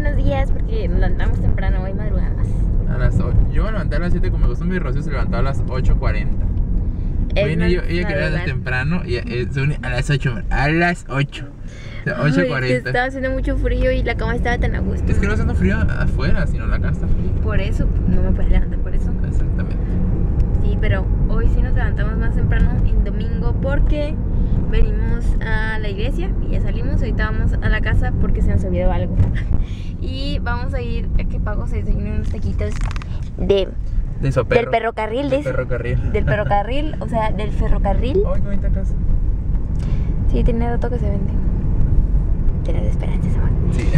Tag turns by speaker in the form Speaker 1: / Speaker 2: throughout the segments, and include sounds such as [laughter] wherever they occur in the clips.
Speaker 1: buenos días porque nos levantamos temprano, hoy madrugamos.
Speaker 2: A las 8. Yo me levanté a las 7 como me gustó mi Rocío se levantó a las 8.40.
Speaker 1: Es
Speaker 2: Bueno, ella quería desde temprano y eh, a las 8, a las 8. O sea,
Speaker 1: Ay, es que
Speaker 2: 8.40.
Speaker 1: estaba haciendo mucho frío y la cama estaba tan a gusto.
Speaker 2: Es que no está haciendo frío afuera, sino la casa está fría.
Speaker 1: Por eso, no me puedes levantar por eso.
Speaker 2: Exactamente.
Speaker 1: Sí, pero hoy sí nos levantamos más temprano en domingo porque iglesia y ya salimos. Ahorita vamos a la casa porque se nos olvidó algo. [laughs] Y vamos a ir a que Pago se desayune unos taquitos de,
Speaker 2: De eso,
Speaker 1: del ferrocarril.
Speaker 2: Del
Speaker 1: de-
Speaker 2: ferrocarril.
Speaker 1: del ferrocarril, o sea, del ferrocarril.
Speaker 2: Ay, qué bonita casa.
Speaker 1: Sí, tiene rato que se vende. Tienes esperanzas, amor.
Speaker 2: Sí.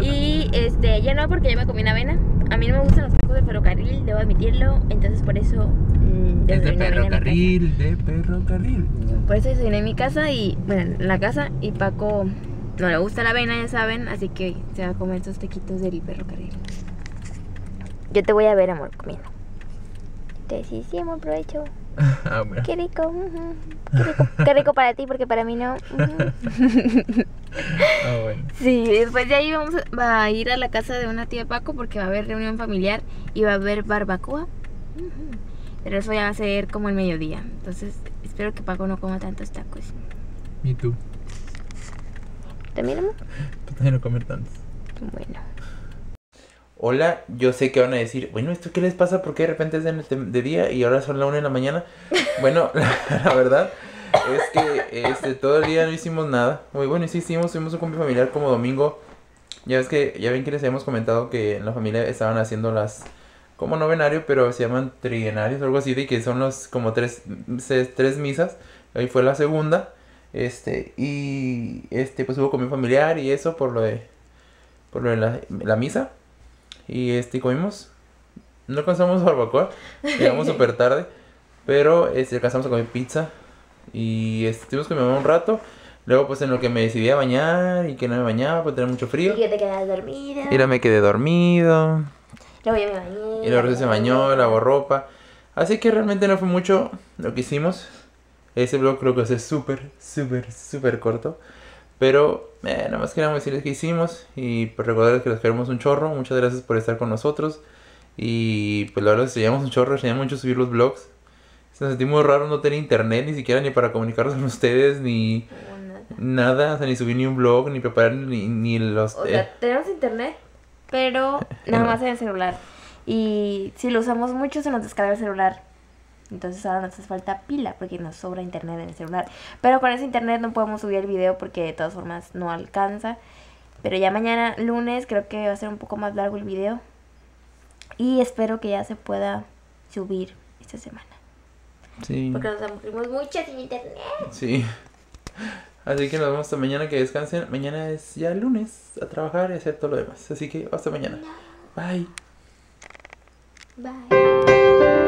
Speaker 2: [laughs]
Speaker 1: Y este, ya no, porque ya me comí una avena. A mí no me gustan los tacos de ferrocarril, debo admitirlo. Entonces, por eso. Mm,
Speaker 2: es de ferrocarril, de ferrocarril.
Speaker 1: Por eso desayuné en mi casa y. Bueno, en la casa. Y Paco no le gusta la avena, ya saben. Así que se va a comer estos taquitos del ferrocarril. Yo te voy a ver, amor, comiendo. Entonces, sí, sí, amor, provecho. [laughs]
Speaker 2: ah, bueno.
Speaker 1: Qué rico. Qué rico. Qué rico para ti, porque para mí no. [laughs]
Speaker 2: Ah, bueno.
Speaker 1: Sí, después de ahí vamos a, va a ir a la casa de una tía de Paco porque va a haber reunión familiar y va a haber barbacoa. Pero eso ya va a ser como el mediodía. Entonces espero que Paco no coma tantos tacos.
Speaker 2: ¿Y tú?
Speaker 1: ¿También, amor?
Speaker 2: Tú también no comer tantos.
Speaker 1: Bueno.
Speaker 2: Hola, yo sé que van a decir, bueno, ¿esto qué les pasa? ¿Por qué de repente es de, de día y ahora son la una de la mañana? [laughs] Bueno, la, [laughs] la verdad es que este, todo el día no hicimos nada. Muy bueno, y sí hicimos, tuvimos un cumple familiar como domingo. Ya ves que, ya ven que les habíamos comentado que en la familia estaban haciendo las, como novenario, pero se llaman trienarios o algo así, de que son los como tres, tres misas. Ahí fue la segunda. Este, y este, pues hubo comida familiar y eso por lo de, por lo de la, la misa. Y este, comimos. No alcanzamos [laughs] barbacoa. Llegamos [laughs] súper tarde. Pero este, alcanzamos a comer pizza. Y este, estuvimos con mi mamá un rato. Luego, pues en lo que me decidí a bañar y que no me bañaba, pues tenía mucho frío.
Speaker 1: Y que te quedas dormida.
Speaker 2: Y ahora me quedé dormido.
Speaker 1: Luego ya me bañé.
Speaker 2: Y luego se bañó, lavó ropa. Así que realmente no fue mucho lo que hicimos. Ese vlog creo que es súper, súper, súper corto. Pero eh, nada más queríamos decirles que hicimos. Y pues recordarles que los queremos un chorro. Muchas gracias por estar con nosotros. Y pues la verdad enseñamos un chorro, enseñamos mucho subir los vlogs. Se nos sentimos raro no tener internet ni siquiera ni para comunicarnos con ustedes ni nada, o sea, ni subir ni un blog, ni preparar ni, ni los...
Speaker 1: O
Speaker 2: eh,
Speaker 1: sea, tenemos internet, pero nada más en el celular. Y si lo usamos mucho, se nos descarga el celular. Entonces ahora nos hace falta pila porque nos sobra internet en el celular. Pero con ese internet no podemos subir el video porque de todas formas no alcanza. Pero ya mañana, lunes, creo que va a ser un poco más largo el video. Y espero que ya se pueda subir esta semana.
Speaker 2: sí.
Speaker 1: Porque nos aburrimos mucho sin internet.
Speaker 2: Sí. Así que nos vemos hasta mañana, que descansen. Mañana es ya lunes a trabajar y hacer todo lo demás. Así que hasta mañana. Bye.
Speaker 1: Bye.